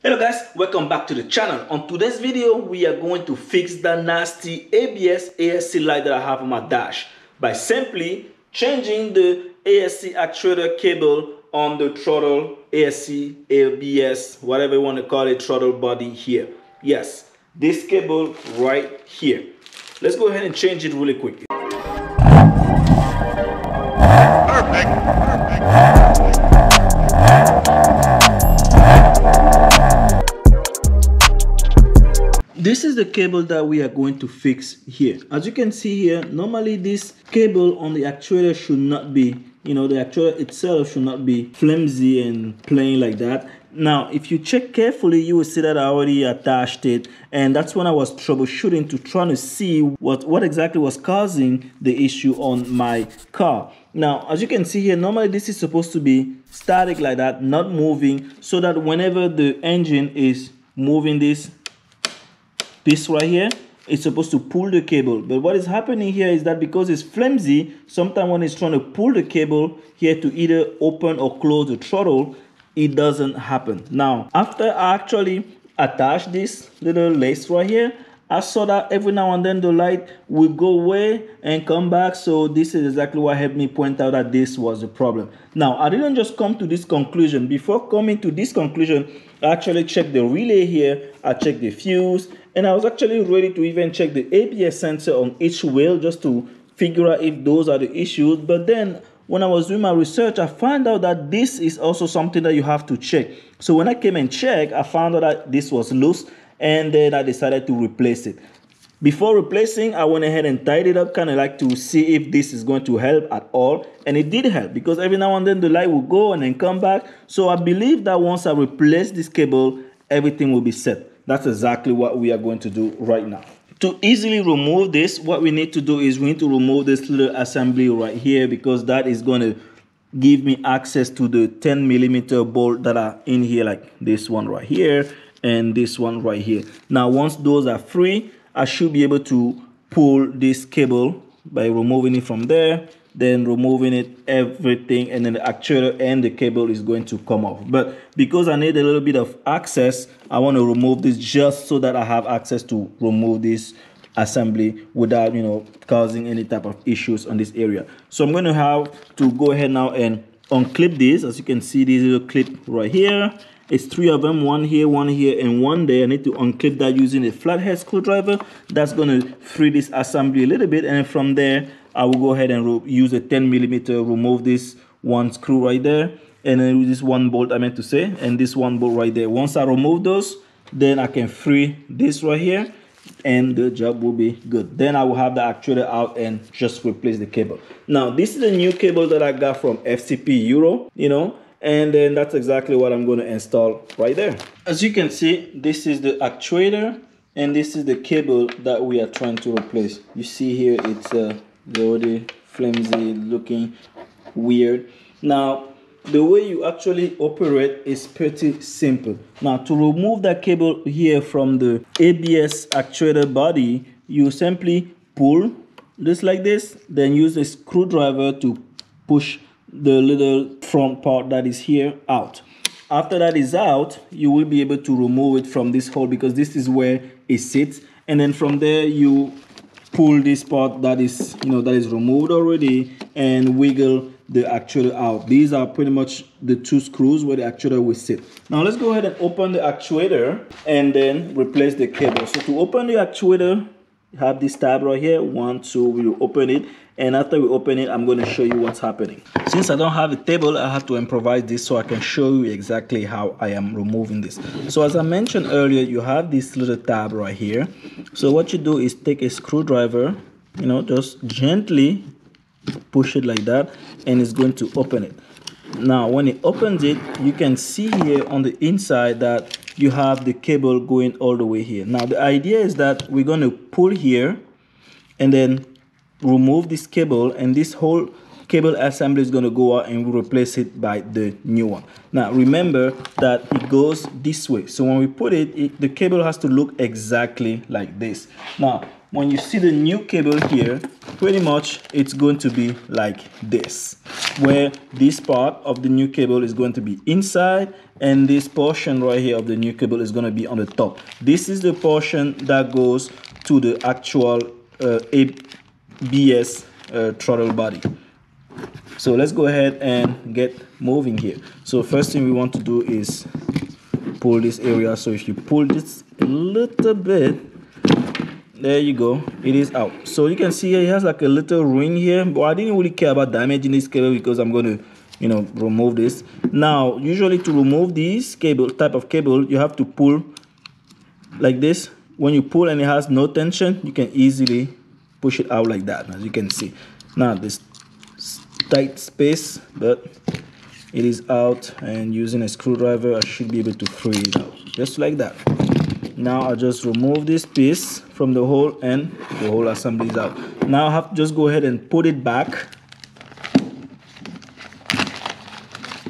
Hello guys, welcome back to the channel. On today's video, we are going to fix the nasty ABS ASC light that I have on my dash by simply changing the ASC actuator cable on the throttle ASC ABS, whatever you want to call it, throttle body here. Yes, this cable right here. Let's go ahead and change it really quick. The cable that we are going to fix here. As you can see here normally this cable on the actuator should not be you know the actuator itself should not be flimsy and plain like that. Now if you check carefully you will see that I already attached it and that's when I was troubleshooting to try to see what what exactly was causing the issue on my car. Now as you can see here normally this is supposed to be static like that not moving so that whenever the engine is moving this this right here is supposed to pull the cable. But what is happening here is that because it's flimsy sometimes when it's trying to pull the cable here to either open or close the throttle it doesn't happen. Now after I actually attach this little lace right here I saw that every now and then the light will go away and come back. So this is exactly what helped me point out that this was the problem. Now, I didn't just come to this conclusion. Before coming to this conclusion, I actually checked the relay here. I checked the fuse and I was actually ready to even check the ABS sensor on each wheel just to figure out if those are the issues. But then when I was doing my research, I found out that this is also something that you have to check. So when I came and checked, I found out that this was loose and then I decided to replace it. Before replacing, I went ahead and tied it up, kind of like to see if this is going to help at all. And it did help because every now and then the light will go and then come back. So I believe that once I replace this cable, everything will be set. That's exactly what we are going to do right now. To easily remove this, what we need to do is we need to remove this little assembly right here because that is going to give me access to the 10 millimeter bolt that are in here like this one right here and this one right here. Now once those are free i should be able to pull this cable by removing it from there then removing it everything and then the actuator and the cable is going to come off. But because i need a little bit of access i want to remove this just so that i have access to remove this assembly without you know causing any type of issues on this area. So i'm going to have to go ahead now and unclip this. As you can see this little clip right here it's three of them, one here, one here, and one there. I need to unclip that using a flathead screwdriver. That's to free this assembly a little bit. And from there, I will go ahead and use a 10 millimeter, remove this one screw right there. And then with this one bolt I meant to say, and this one bolt right there. Once I remove those, then I can free this right here and the job will be good then i will have the actuator out and just replace the cable now this is the new cable that i got from fcp euro you know and then that's exactly what I'm going to install right there. As you can see, this is the actuator and this is the cable that we are trying to replace. You see here it's uh, already flimsy looking weird. Now the way you actually operate is pretty simple. Now to remove that cable here from the ABS actuator body, you simply pull just like this, then use a screwdriver to push the little front part that is here out. After that is out you will be able to remove it from this hole because this is where it sits. And then from there you pull this part that is you know that is removed already and wiggle the actuator out. These are pretty much the two screws where the actuator will sit. Now let's go ahead and open the actuator and then replace the cable. So to open the actuator have this tab right here one two we open it and after we open it i'm going to show you what's happening. Since i don't have a table i have to improvise this so i can show you exactly how i am removing this. So as i mentioned earlier you have this little tab right here. So what you do is take a screwdriver you know just gently push it like that and it's going to open it now when it opens it you can see here on the inside that you have the cable going all the way here. Now the idea is that we're going to pull here and then remove this cable and this whole cable assembly is going to go out and replace it by the new one. Now remember that it goes this way. So when we put it, it, the cable has to look exactly like this. Now when you see the new cable here pretty much it's going to be like this where this part of the new cable is going to be inside and this portion right here of the new cable is going to be on the top. This is the portion that goes to the actual uh, ABS uh, throttle body. So let's go ahead and get moving here. So first thing we want to do is pull this area. So if you pull this a little bit there you go. It is out. So you can see it has like a little ring here but i didn't really care about damaging this cable because i'm going to you know remove this. Now usually to remove this cable type of cable you have to pull like this. When you pull and it has no tension you can easily push it out like that as you can see. Now this tight space but it is out and using a screwdriver I should be able to free it out. Just like that now I'll just remove this piece from the hole and the whole assembly is out. Now I have to just go ahead and put it back.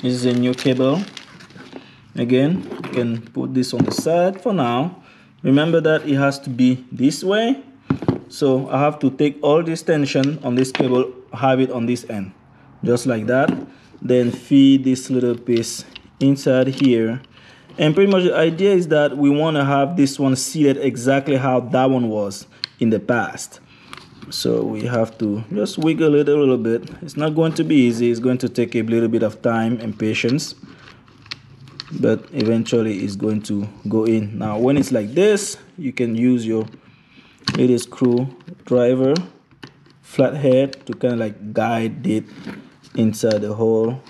This is a new cable again you can put this on the side for now. Remember that it has to be this way. So I have to take all this tension on this cable have it on this end. Just like that. Then feed this little piece inside here and pretty much the idea is that we want to have this one seated exactly how that one was in the past. So we have to just wiggle it a little bit. It's not going to be easy. It's going to take a little bit of time and patience. But eventually it's going to go in. Now when it's like this you can use your little screw driver flathead to kind of like guide it inside the hole.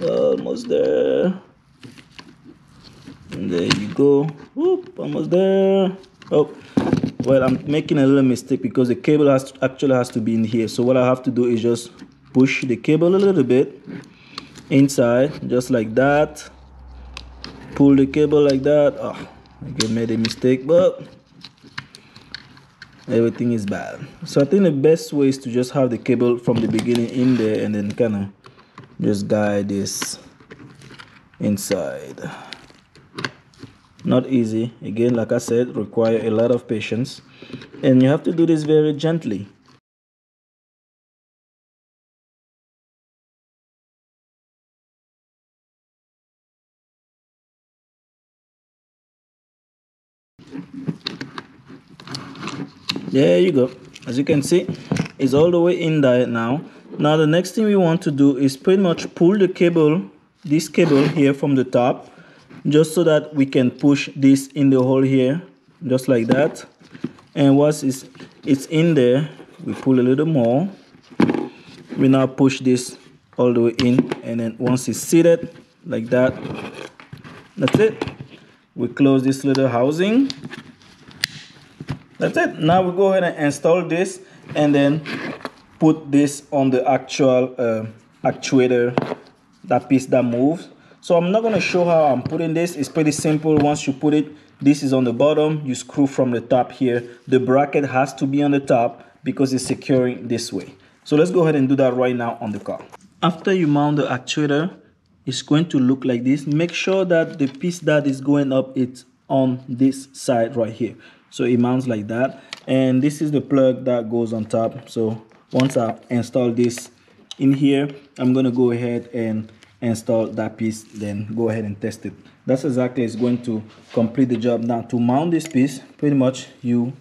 Almost there and there you go. Whoop, almost there. Oh well i'm making a little mistake because the cable has to, actually has to be in here. So what i have to do is just push the cable a little bit inside just like that. Pull the cable like that. Oh i made a mistake but everything is bad. So i think the best way is to just have the cable from the beginning in there and then kind of just guide this inside not easy. Again like i said require a lot of patience and you have to do this very gently. There you go. As you can see it's all the way in there now. Now the next thing we want to do is pretty much pull the cable this cable here from the top just so that we can push this in the hole here just like that. And once it's it's in there we pull a little more. We now push this all the way in and then once it's seated like that that's it. We close this little housing. That's it. Now we go ahead and install this and then put this on the actual uh, actuator that piece that moves so i'm not going to show how i'm putting this. It's pretty simple. Once you put it this is on the bottom. You screw from the top here. The bracket has to be on the top because it's securing this way. So let's go ahead and do that right now on the car. After you mount the actuator it's going to look like this. Make sure that the piece that is going up it's on this side right here. So it mounts like that. And this is the plug that goes on top. So once i install this in here i'm going to go ahead and install that piece then go ahead and test it. That's exactly it's going to complete the job. Now to mount this piece pretty much you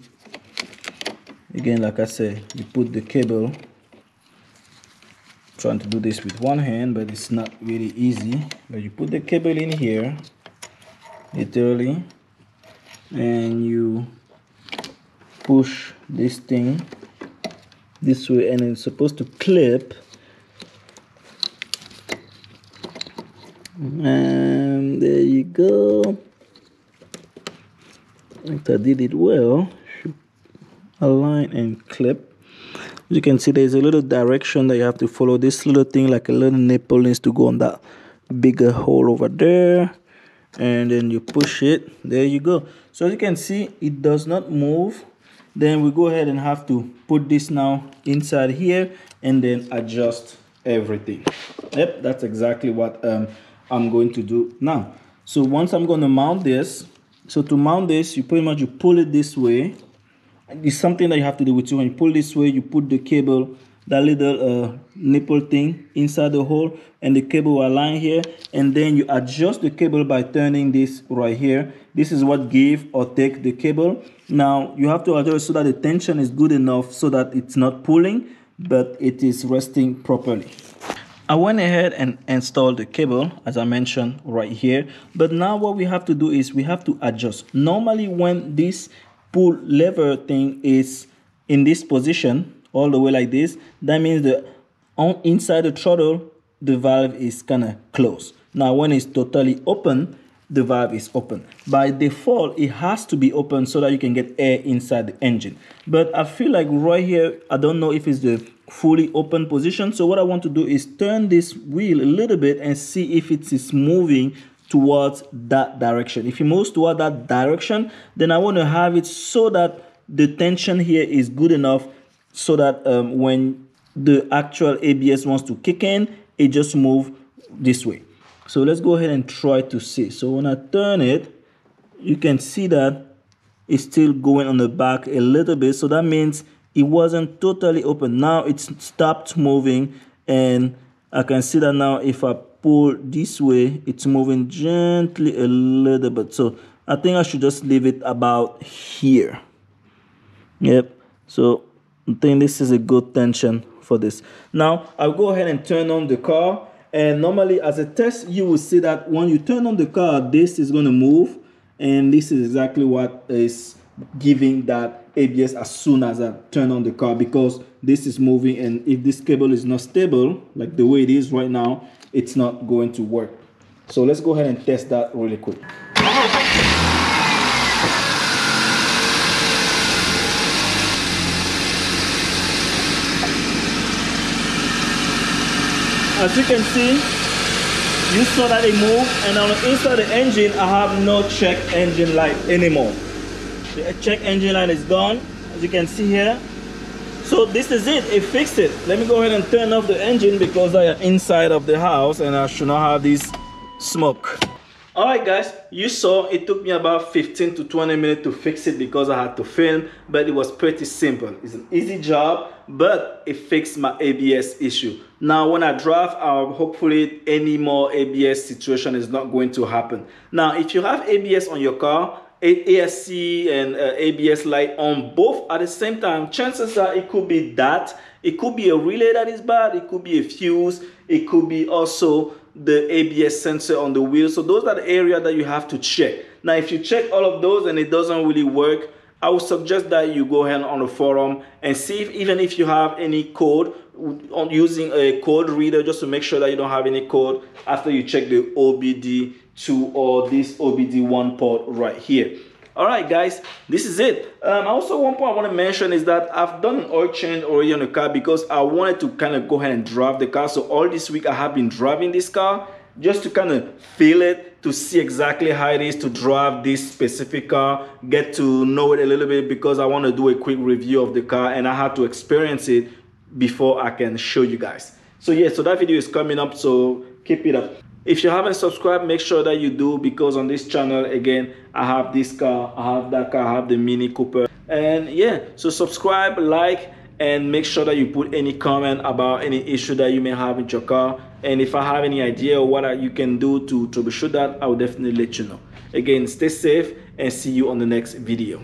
again like i said you put the cable trying to do this with one hand but it's not really easy. But you put the cable in here literally and you push this thing this way and it's supposed to clip and there you go. I did it well align and clip. You can see there's a little direction that you have to follow. This little thing like a little nipple needs to go on that bigger hole over there. And then you push it. There you go. So as you can see it does not move. Then we go ahead and have to put this now inside here and then adjust everything. Yep that's exactly what um, I'm going to do now. So once I'm going to mount this so to mount this you pretty much you pull it this way. It's something that you have to do with you. When you pull this way you put the cable that little uh, nipple thing inside the hole and the cable will align here and then you adjust the cable by turning this right here. This is what give or take the cable. Now you have to adjust so that the tension is good enough so that it's not pulling but it is resting properly I went ahead and installed the cable as I mentioned right here. But now what we have to do is we have to adjust. Normally when this pull lever thing is in this position all the way like this that means the on inside the throttle the valve is kind of closed. Now when it's totally open the valve is open. By default it has to be open so that you can get air inside the engine. But i feel like right here i don't know if it's the fully open position so what i want to do is turn this wheel a little bit and see if it is moving towards that direction if it moves toward that direction then i want to have it so that the tension here is good enough so that um, when the actual ABS wants to kick in, it just move this way. So let's go ahead and try to see. So when I turn it, you can see that it's still going on the back a little bit. So that means it wasn't totally open. Now it's stopped moving and I can see that now if I pull this way, it's moving gently a little bit. So I think I should just leave it about here. Yep. So I think this is a good tension for this. Now, I'll go ahead and turn on the car. And normally as a test, you will see that when you turn on the car, this is going to move. And this is exactly what is giving that ABS as soon as I turn on the car because this is moving. And if this cable is not stable, like the way it is right now, it's not going to work. So let's go ahead and test that really quick. as you can see you saw that it moved and on inside the engine I have no check engine light anymore the check engine light is gone as you can see here. So this is it. It fixed it. Let me go ahead and turn off the engine because I am inside of the house and I should not have this smoke. All right guys. You saw it took me about 15 to 20 minutes to fix it because i had to film but it was pretty simple. It's an easy job but it fixed my abs issue. Now when i drive uh, hopefully any more abs situation is not going to happen. Now if you have abs on your car ASC and uh, ABS light on both at the same time, chances are it could be that. It could be a relay that is bad. It could be a fuse. It could be also the ABS sensor on the wheel. So those are the area that you have to check. Now, if you check all of those and it doesn't really work, I would suggest that you go ahead on the forum and see if even if you have any code on using a code reader just to make sure that you don't have any code after you check the OBD2 or this OBD1 port right here. All right guys this is it. Um, also one point i want to mention is that i've done an oil change already on the car because i wanted to kind of go ahead and drive the car. So all this week i have been driving this car just to kind of feel it to see exactly how it is to drive this specific car get to know it a little bit because i want to do a quick review of the car and i had to experience it before i can show you guys. So yeah so that video is coming up so keep it up if you haven't subscribed make sure that you do because on this channel again i have this car i have that car i have the mini cooper. And yeah so subscribe like and make sure that you put any comment about any issue that you may have with your car. And if i have any idea what you can do to troubleshoot that i will definitely let you know. Again stay safe and see you on the next video